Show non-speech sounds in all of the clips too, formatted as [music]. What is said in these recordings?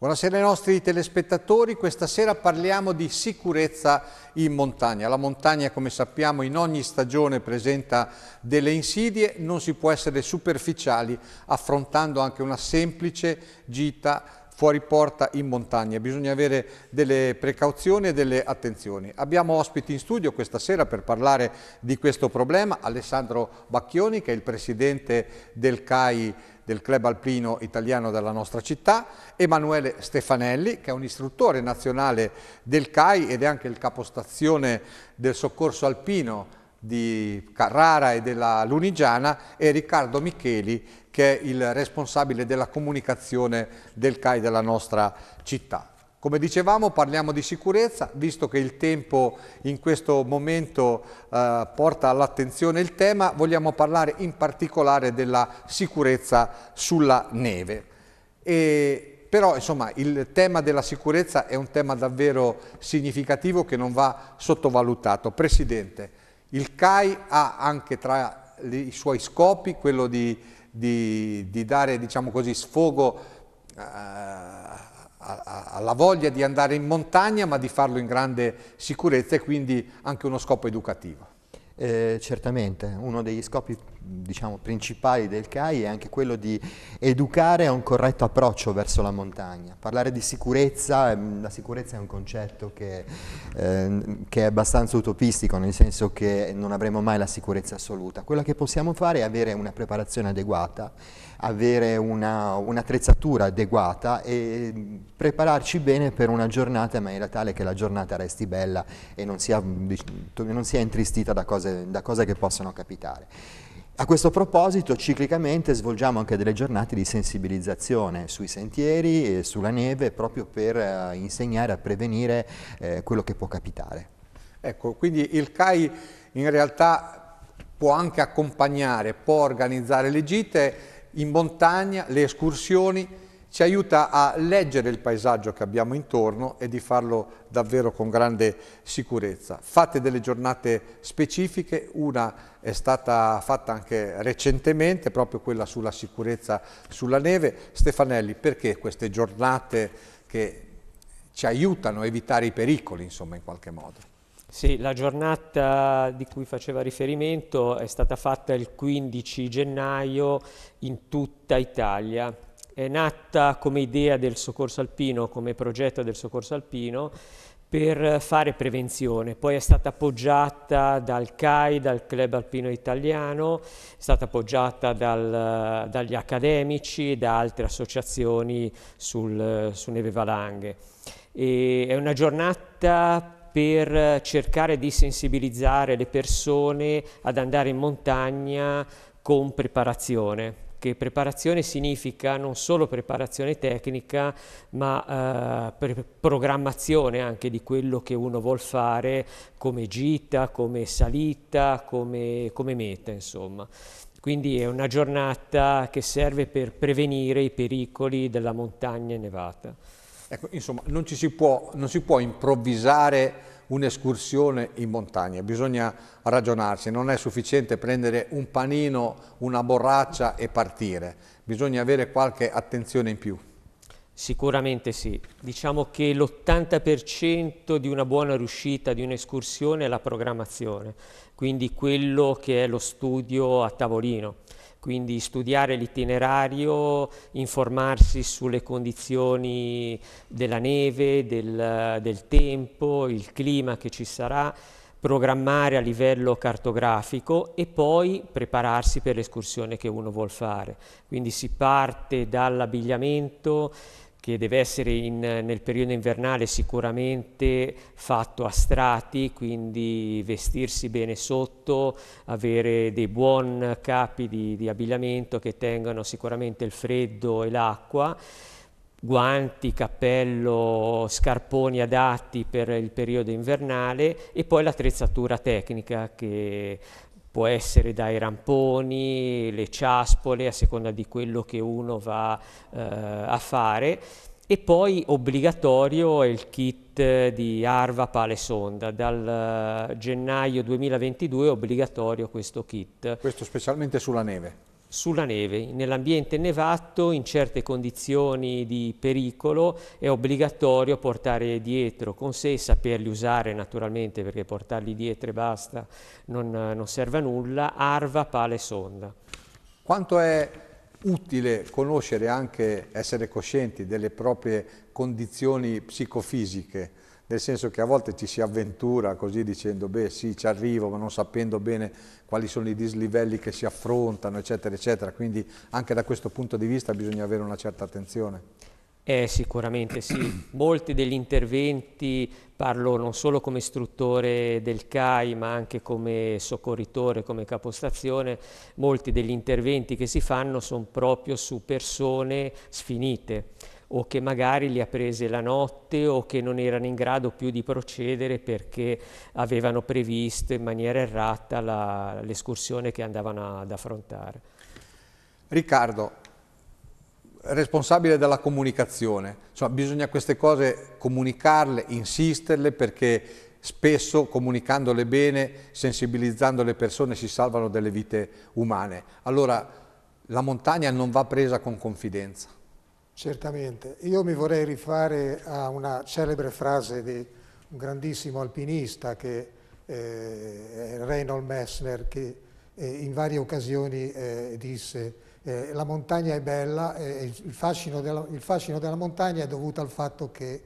Buonasera ai nostri telespettatori, questa sera parliamo di sicurezza in montagna. La montagna, come sappiamo, in ogni stagione presenta delle insidie, non si può essere superficiali affrontando anche una semplice gita fuori porta in montagna. Bisogna avere delle precauzioni e delle attenzioni. Abbiamo ospiti in studio questa sera per parlare di questo problema, Alessandro Bacchioni che è il presidente del CAI del club alpino italiano della nostra città, Emanuele Stefanelli, che è un istruttore nazionale del CAI ed è anche il capostazione del soccorso alpino di Carrara e della Lunigiana, e Riccardo Micheli, che è il responsabile della comunicazione del CAI della nostra città. Come dicevamo parliamo di sicurezza, visto che il tempo in questo momento eh, porta all'attenzione il tema, vogliamo parlare in particolare della sicurezza sulla neve. E, però insomma il tema della sicurezza è un tema davvero significativo che non va sottovalutato. Presidente, il CAI ha anche tra i suoi scopi quello di, di, di dare diciamo così, sfogo eh, alla voglia di andare in montagna ma di farlo in grande sicurezza e quindi anche uno scopo educativo. Eh, certamente, uno degli scopi diciamo, principali del CAI è anche quello di educare a un corretto approccio verso la montagna. Parlare di sicurezza, ehm, la sicurezza è un concetto che, eh, che, è abbastanza utopistico, nel senso che non avremo mai la sicurezza assoluta. Quello che possiamo fare è avere una preparazione adeguata, avere un'attrezzatura un adeguata e prepararci bene per una giornata in maniera tale che la giornata resti bella e non sia, non sia intristita da cose, da cose che possono capitare. A questo proposito, ciclicamente svolgiamo anche delle giornate di sensibilizzazione sui sentieri e sulla neve proprio per uh, insegnare a prevenire eh, quello che può capitare. Ecco, quindi il CAI in realtà può anche accompagnare, può organizzare le gite in montagna, le escursioni, ci aiuta a leggere il paesaggio che abbiamo intorno e di farlo davvero con grande sicurezza. Fate delle giornate specifiche, una è stata fatta anche recentemente, proprio quella sulla sicurezza sulla neve. Stefanelli, perché queste giornate che ci aiutano a evitare i pericoli, insomma, in qualche modo? Sì, la giornata di cui faceva riferimento è stata fatta il 15 gennaio in tutta Italia è nata come idea del soccorso alpino, come progetto del soccorso alpino, per fare prevenzione, poi è stata appoggiata dal CAI, dal Club Alpino Italiano, è stata appoggiata dal, dagli accademici e da altre associazioni sul, su Neve Valanghe. E è una giornata per cercare di sensibilizzare le persone ad andare in montagna con preparazione che preparazione significa non solo preparazione tecnica, ma eh, programmazione anche di quello che uno vuol fare come gita, come salita, come, come meta, insomma. Quindi è una giornata che serve per prevenire i pericoli della montagna nevata. Ecco, insomma, non, si può, non si può improvvisare un'escursione in montagna, bisogna ragionarsi, non è sufficiente prendere un panino, una borraccia e partire, bisogna avere qualche attenzione in più. Sicuramente sì, diciamo che l'80% di una buona riuscita di un'escursione è la programmazione, quindi quello che è lo studio a tavolino quindi studiare l'itinerario, informarsi sulle condizioni della neve, del, del tempo, il clima che ci sarà, programmare a livello cartografico e poi prepararsi per l'escursione che uno vuole fare. Quindi si parte dall'abbigliamento, che deve essere in, nel periodo invernale sicuramente fatto a strati, quindi vestirsi bene sotto, avere dei buoni capi di, di abbigliamento che tengano sicuramente il freddo e l'acqua, guanti, cappello, scarponi adatti per il periodo invernale e poi l'attrezzatura tecnica che può essere dai ramponi, le ciaspole, a seconda di quello che uno va eh, a fare. E poi obbligatorio è il kit di Arva Pale Sonda, dal gennaio 2022 è obbligatorio questo kit. Questo specialmente sulla neve? Sulla neve, nell'ambiente nevato, in certe condizioni di pericolo, è obbligatorio portare dietro. Con sé, saperli usare naturalmente, perché portarli dietro e basta non, non serve a nulla, arva, pala e sonda. Quanto è utile conoscere anche, essere coscienti delle proprie condizioni psicofisiche, nel senso che a volte ci si avventura così dicendo beh sì ci arrivo ma non sapendo bene quali sono i dislivelli che si affrontano eccetera eccetera, quindi anche da questo punto di vista bisogna avere una certa attenzione. Eh, sicuramente sì, [clears throat] molti degli interventi, parlo non solo come istruttore del CAI ma anche come soccorritore, come capostazione, molti degli interventi che si fanno sono proprio su persone sfinite o che magari li ha prese la notte o che non erano in grado più di procedere perché avevano previsto in maniera errata l'escursione che andavano ad affrontare. Riccardo, responsabile della comunicazione, insomma, bisogna queste cose comunicarle, insisterle perché spesso comunicandole bene, sensibilizzando le persone si salvano delle vite umane. Allora la montagna non va presa con confidenza. Certamente. Io mi vorrei rifare a una celebre frase di un grandissimo alpinista che eh, è Reinhold Messner che eh, in varie occasioni eh, disse eh, la montagna è bella, il fascino, della, il, fascino della, montagna è dovuto al fatto che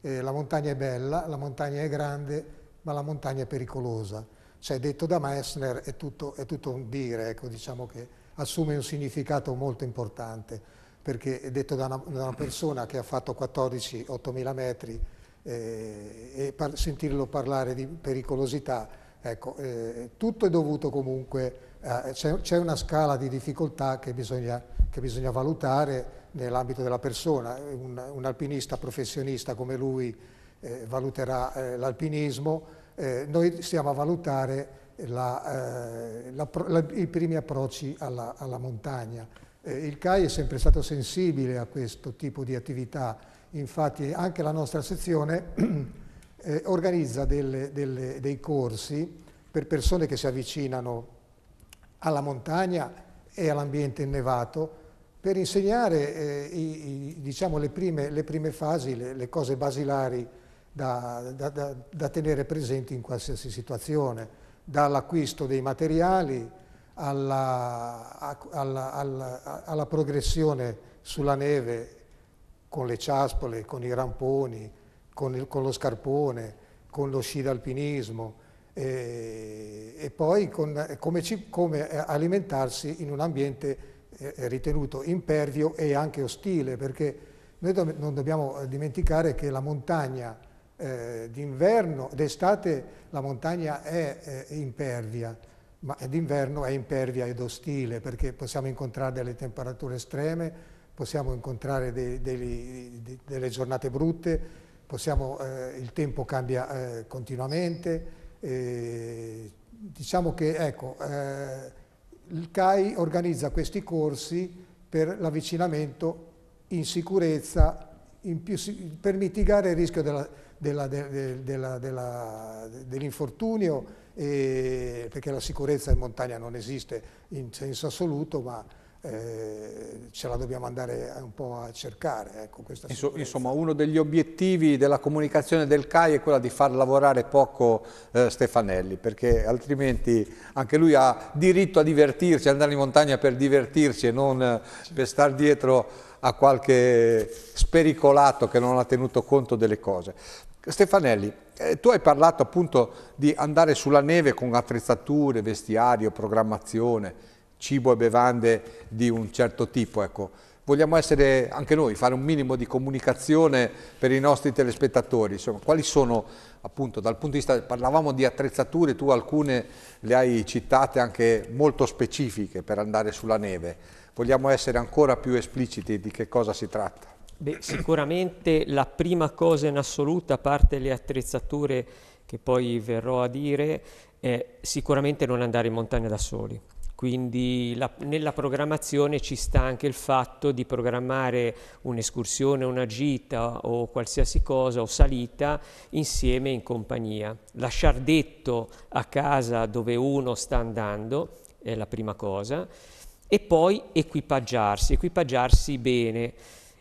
eh, la montagna è bella, la montagna è grande, ma la montagna è pericolosa. Cioè, detto da Messner è tutto, è tutto un dire, ecco, diciamo che assume un significato molto importante perché è detto da una, da una persona che ha fatto 14-8 metri eh, e par sentirlo parlare di pericolosità, ecco, eh, tutto è dovuto comunque, eh, c'è una scala di difficoltà che bisogna, che bisogna valutare nell'ambito della persona, un, un, alpinista professionista come lui eh, valuterà eh, l'alpinismo, eh, noi stiamo a valutare la, la, la, i primi approcci alla, alla montagna. Eh, il CAI è sempre stato sensibile a questo tipo di attività, infatti anche la nostra sezione [clears throat] eh, organizza delle, delle, dei corsi per persone che si avvicinano alla montagna e all'ambiente innevato per insegnare eh, i, i, diciamo, le, prime, le, prime, fasi, le, le cose basilari da, da, da, da tenere presenti in qualsiasi situazione, dall'acquisto dei materiali, alla, alla, alla, alla progressione sulla neve con le ciaspole, con i ramponi, con, il, con lo scarpone, con lo sci d'alpinismo e, e, poi con, come, ci, come, alimentarsi in un ambiente eh, ritenuto impervio e anche ostile, perché noi do, non dobbiamo dimenticare che la montagna eh, d'inverno, d'estate la montagna è eh, impervia, ma d'inverno è impervia ed ostile perché possiamo incontrare delle temperature estreme, possiamo incontrare dei, dei, dei, delle giornate brutte, possiamo, eh, il tempo cambia eh, continuamente. Eh, diciamo che ecco, eh, il CAI organizza questi corsi per l'avvicinamento in sicurezza in più, per mitigare il rischio dell'infortunio perché la sicurezza in montagna non esiste in senso assoluto, ma eh, ce la dobbiamo andare un po' a cercare. Ecco, Insomma, uno degli obiettivi della comunicazione del CAI è quello di far lavorare poco eh, Stefanelli, perché altrimenti anche lui ha diritto a divertirsi, andare in montagna per divertirsi e non eh, per star dietro a qualche spericolato che non ha tenuto conto delle cose. Stefanelli, eh, tu hai parlato appunto di andare sulla neve con attrezzature, vestiario, programmazione, cibo e bevande di un certo tipo. Ecco. Vogliamo essere anche noi, fare un minimo di comunicazione per i nostri telespettatori. Insomma, quali sono appunto dal punto di vista, parlavamo di attrezzature, tu alcune le hai citate anche molto specifiche per andare sulla neve. Vogliamo essere ancora più espliciti di che cosa si tratta? Beh, sicuramente la prima cosa in assoluto, a parte le attrezzature che poi verrò a dire, è sicuramente non andare in montagna da soli. Quindi la, nella programmazione ci sta anche il fatto di programmare un'escursione, una gita o qualsiasi cosa o salita insieme in compagnia. Lasciar detto a casa dove uno sta andando è la prima cosa e poi equipaggiarsi, equipaggiarsi bene.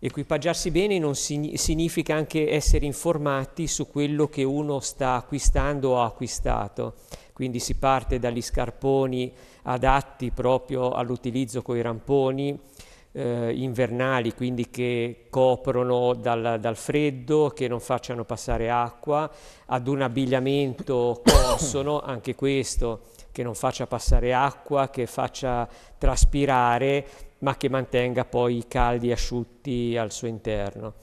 Equipaggiarsi bene non significa anche essere informati su quello che uno sta acquistando o ha acquistato. Quindi si parte dagli scarponi adatti proprio all'utilizzo con i ramponi eh, invernali, quindi che coprono dal, dal, freddo, che non facciano passare acqua, ad un abbigliamento [coughs] consono, anche questo, che non faccia passare acqua, che faccia traspirare ma che mantenga poi i caldi asciutti al suo interno.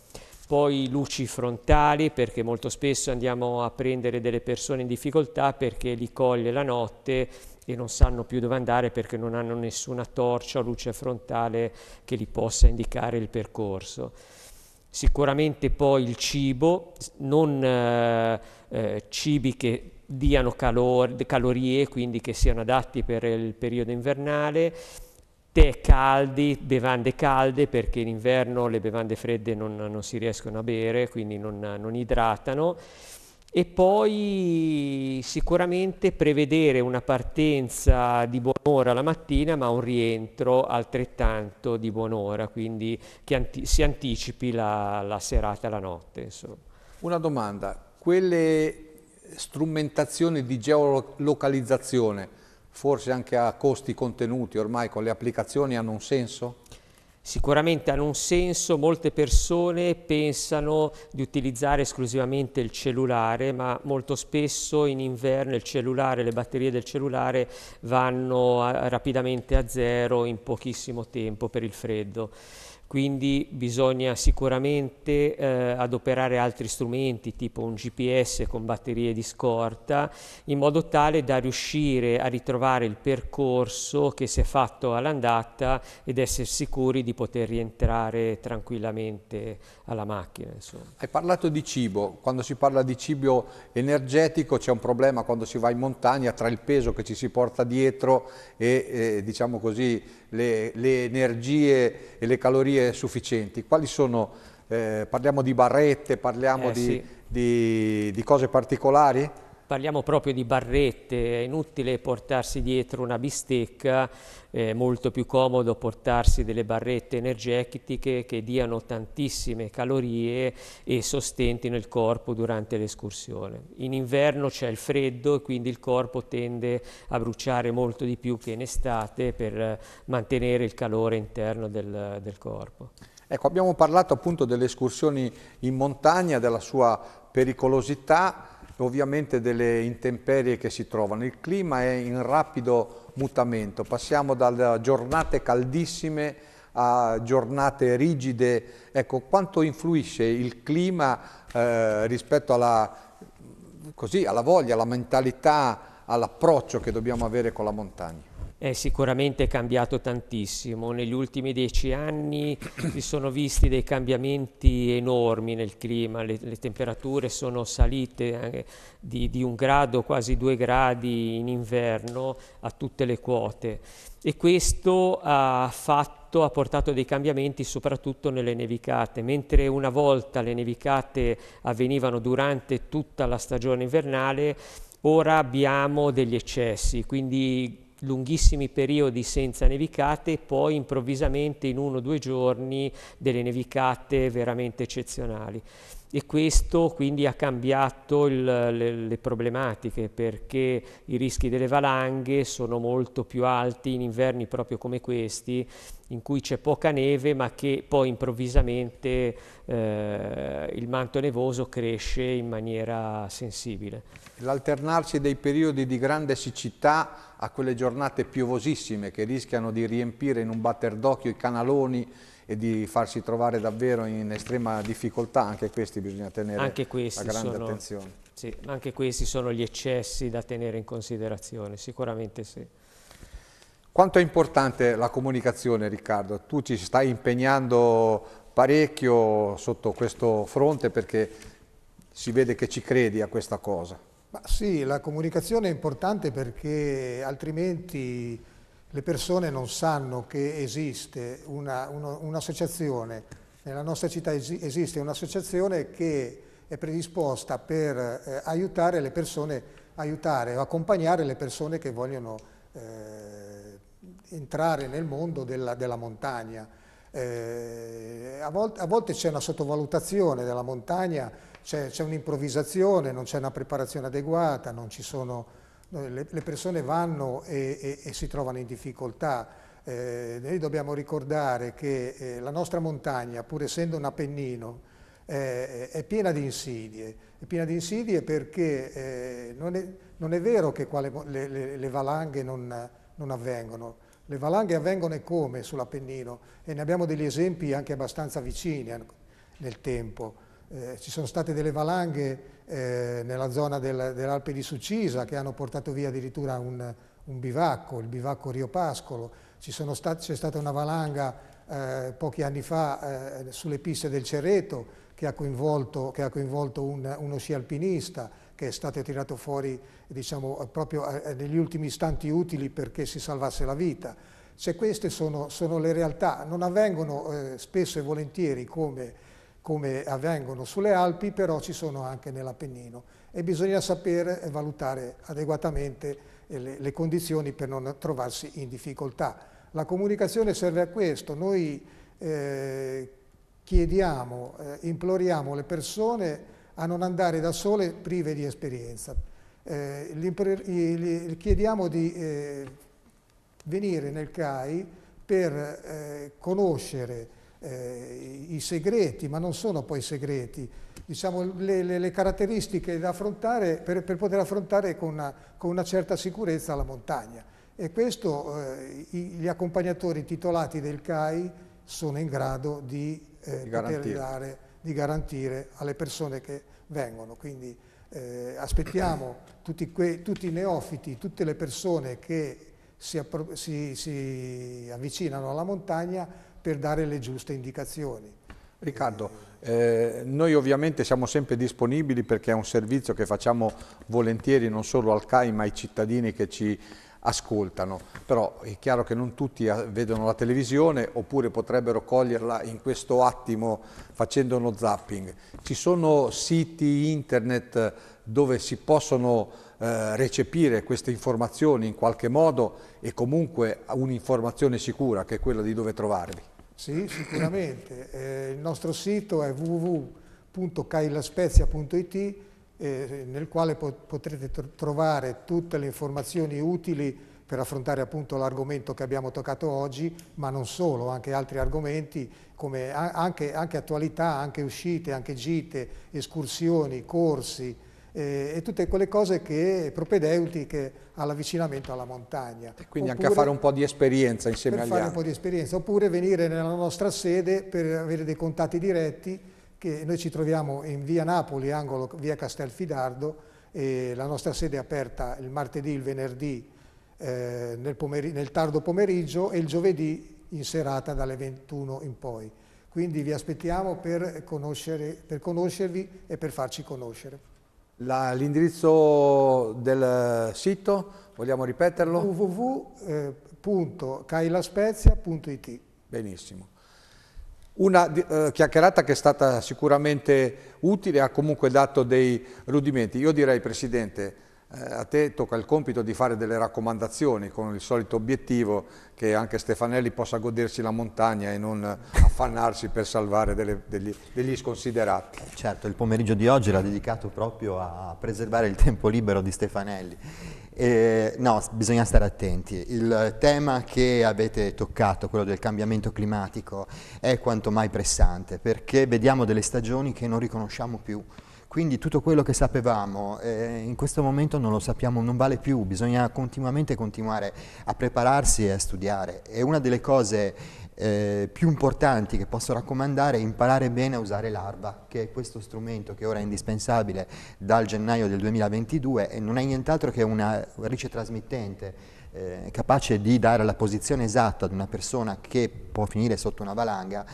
Poi luci frontali, perché molto spesso andiamo a prendere delle persone in difficoltà perché li coglie la notte e non sanno più dove andare perché non hanno nessuna torcia o luce frontale che li possa indicare il percorso. Sicuramente poi il cibo, non eh, eh, cibi che diano calor- calorie, quindi che siano adatti per il periodo invernale, tè caldi, bevande calde perché in inverno le bevande fredde non, non si riescono a bere, quindi non, non, idratano. E poi sicuramente prevedere una partenza di buon'ora la mattina, ma un rientro altrettanto di buon'ora, quindi che anti- si anticipi la, la serata la notte. Insomma. Una domanda, quelle strumentazioni di geolocalizzazione forse anche a costi contenuti, ormai con le applicazioni hanno un senso? Sicuramente hanno un senso, molte persone pensano di utilizzare esclusivamente il cellulare, ma molto spesso in inverno il cellulare, le batterie del cellulare vanno a, rapidamente a zero in pochissimo tempo per il freddo quindi bisogna sicuramente eh, adoperare altri strumenti tipo un GPS con batterie di scorta in modo tale da riuscire a ritrovare il percorso che si è fatto all'andata ed essere sicuri di poter rientrare tranquillamente alla macchina. Insomma. Hai parlato di cibo, quando si parla di cibo energetico c'è un problema quando si va in montagna tra il peso che ci si porta dietro e eh, diciamo così le, le energie e le calorie sufficienti. Quali sono, eh, parliamo di barrette, parliamo eh, di, sì. di, di cose particolari? Parliamo proprio di barrette, è inutile portarsi dietro una bistecca, è molto più comodo portarsi delle barrette energetiche che diano tantissime calorie e sostentino il corpo durante l'escursione. In inverno c'è il freddo e quindi il corpo tende a bruciare molto di più che in estate per mantenere il calore interno del, del corpo. Ecco, abbiamo parlato appunto delle escursioni in montagna, della sua pericolosità, ovviamente delle intemperie che si trovano. Il clima è in rapido mutamento, passiamo da giornate caldissime a giornate rigide. Ecco, quanto influisce il clima eh, rispetto alla, così, alla voglia, alla mentalità, all'approccio che dobbiamo avere con la montagna? È sicuramente cambiato tantissimo. Negli ultimi dieci anni [clears throat] si sono visti dei cambiamenti enormi nel clima, le, le temperature sono salite di, di, un grado, quasi due gradi in inverno a tutte le quote. E questo ha fatto ha portato dei cambiamenti soprattutto nelle nevicate, mentre una volta le nevicate avvenivano durante tutta la stagione invernale, ora abbiamo degli eccessi, quindi lunghissimi periodi senza nevicate e poi improvvisamente in uno o due giorni delle nevicate veramente eccezionali e questo quindi ha cambiato il, le, le, problematiche perché i rischi delle valanghe sono molto più alti in inverni proprio come questi in cui c'è poca neve ma che poi improvvisamente eh, il manto nevoso cresce in maniera sensibile. L'alternarsi dei periodi di grande siccità a quelle giornate piovosissime che rischiano di riempire in un batter d'occhio i canaloni e di farsi trovare davvero in estrema difficoltà, anche questi bisogna tenere anche questi la grande sono, attenzione. Sì, anche questi sono gli eccessi da tenere in considerazione, sicuramente sì. Quanto è importante la comunicazione Riccardo? Tu ci stai impegnando parecchio sotto questo fronte perché si vede che ci credi a questa cosa. Ma sì, la comunicazione è importante perché altrimenti le persone non sanno che esiste un'associazione, una, nella nostra città esiste un'associazione che è predisposta per eh, aiutare le persone, aiutare o accompagnare le persone che vogliono eh, entrare nel mondo della, della montagna. Eh, a, volte, a, volte, c'è una sottovalutazione della montagna, c'è, un'improvvisazione, non c'è una preparazione adeguata, sono, le, persone vanno e, e, e, si trovano in difficoltà. Eh, noi dobbiamo ricordare che eh, la nostra montagna, pur essendo un Appennino, eh, è piena di insidie. È piena di insidie perché eh, non è, non, è, vero che quale, le, le, le, valanghe non, non avvengono. Le valanghe avvengono e come sull'Appennino e ne abbiamo degli esempi anche abbastanza vicini nel tempo. Eh, ci sono state delle valanghe eh, nella zona del, dell'Alpe di Succisa che hanno portato via addirittura un, un bivacco, il bivacco Rio Pascolo. C'è stata una valanga eh, pochi anni fa eh, sulle piste del Cerreto che ha coinvolto, che ha coinvolto un, uno sci alpinista che è stato tirato fuori diciamo, proprio eh, negli ultimi istanti utili perché si salvasse la vita. Se queste sono, sono le realtà, non avvengono eh, spesso e volentieri come, come, avvengono sulle Alpi, però ci sono anche nell'Appennino e bisogna sapere e valutare adeguatamente eh, le, le, condizioni per non trovarsi in difficoltà. La comunicazione serve a questo, noi eh, chiediamo, eh, imploriamo le persone a non andare da sole prive di esperienza. Eh, chiediamo di eh, venire nel CAI per eh, conoscere eh, i segreti, ma non sono poi segreti, diciamo, le, le, le caratteristiche da affrontare per, per poter affrontare con una, con una, certa sicurezza la montagna. E questo eh, gli accompagnatori titolati del CAI sono in grado di, eh, di, garantire. Dare, di garantire alle persone che vengono. Quindi eh, aspettiamo tutti, que, tutti, i neofiti, tutte le persone che si, si, si, avvicinano alla montagna per dare le giuste indicazioni. Riccardo, eh, noi ovviamente siamo sempre disponibili perché è un servizio che facciamo volentieri non solo al CAI ma ai cittadini che ci ascoltano, però è chiaro che non tutti vedono la televisione oppure potrebbero coglierla in questo attimo facendo uno zapping. Ci sono siti internet dove si possono eh, recepire queste informazioni in qualche modo e comunque un'informazione sicura che è quella di dove trovarvi? Sì, sicuramente. Eh, il nostro sito è www.cailaspezia.it eh, nel quale potrete trovare tutte le informazioni utili per affrontare appunto l'argomento che abbiamo toccato oggi, ma non solo, anche altri argomenti come anche, anche attualità, anche uscite, anche gite, escursioni, corsi eh, e tutte quelle cose che propedeutiche all'avvicinamento alla montagna. E quindi oppure, anche a fare un po' di esperienza insieme agli altri. Fare un po' di esperienza, oppure venire nella nostra sede per avere dei contatti diretti che noi ci troviamo in via Napoli, angolo via Castelfidardo, e la nostra sede è aperta il martedì, il venerdì, eh, nel, nel, tardo pomeriggio e il giovedì in serata dalle 21 in poi. Quindi vi aspettiamo per, per conoscervi e per farci conoscere. L'indirizzo del sito, vogliamo ripeterlo? www.cailaspezia.it Benissimo. Una eh, chiacchierata che è stata sicuramente utile, ha comunque dato dei rudimenti. Io direi, Presidente, a te tocca il compito di fare delle raccomandazioni con il solito obiettivo che anche Stefanelli possa godersi la montagna e non affannarsi per salvare delle, degli, degli, sconsiderati. Certo, il pomeriggio di oggi era dedicato proprio a preservare il tempo libero di Stefanelli eh, no, bisogna stare attenti. Il tema che avete toccato, quello del cambiamento climatico, è quanto mai pressante perché vediamo delle stagioni che non riconosciamo più. Quindi tutto quello che sapevamo eh, in questo momento non lo sappiamo, non vale più, bisogna continuamente continuare a prepararsi e a studiare. E una delle cose eh, più importanti che posso raccomandare è imparare bene a usare l'ARVA, che è questo strumento che ora è indispensabile dal gennaio del 2022 e non è nient'altro che una rice trasmittente eh, capace di dare la posizione esatta ad una persona che può finire sotto una valanga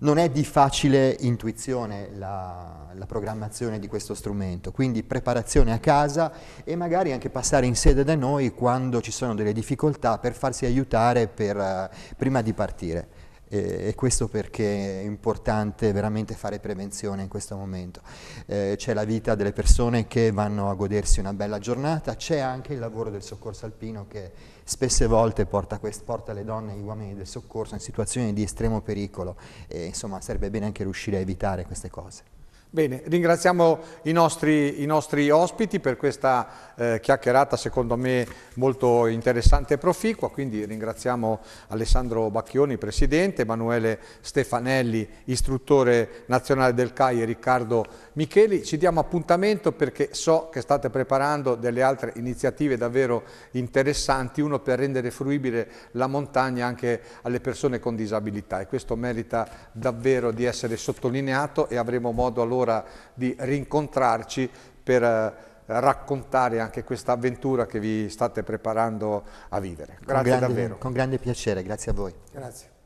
non è di facile intuizione la, la, programmazione di questo strumento, quindi preparazione a casa e magari anche passare in sede da noi quando ci sono delle difficoltà per farsi aiutare per, uh, prima di partire. E questo perché è importante veramente fare prevenzione in questo momento. Eh, c'è la vita delle persone che vanno a godersi una bella giornata, c'è anche il lavoro del soccorso alpino che spesse volte porta, porta, le donne e gli uomini del soccorso in situazioni di estremo pericolo e insomma sarebbe bene anche riuscire a evitare queste cose. Bene, ringraziamo i nostri, i nostri, ospiti per questa eh, chiacchierata secondo me molto interessante e proficua, quindi ringraziamo Alessandro Bacchioni, Presidente, Emanuele Stefanelli, istruttore nazionale del CAI e Riccardo Micheli. Ci diamo appuntamento perché so che state preparando delle altre iniziative davvero interessanti, uno per rendere fruibile la montagna anche alle persone con disabilità e questo merita davvero di essere sottolineato e avremo modo allora l'ora di rincontrarci per eh, raccontare anche questa avventura che vi state preparando a vivere. Grazie grande, davvero. Con grande piacere, grazie a voi. Grazie.